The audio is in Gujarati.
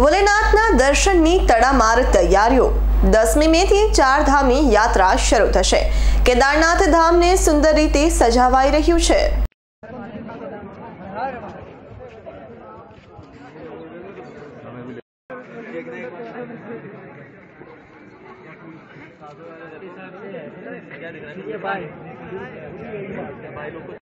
ભોલેનાથના દર્શનની તડામાર તૈયારીઓ દસમી મે થી ચાર ધામની યાત્રા શરૂ થશે કેદારનાથ ધામને સુંદર રીતે સજાવાઈ રહ્યું છે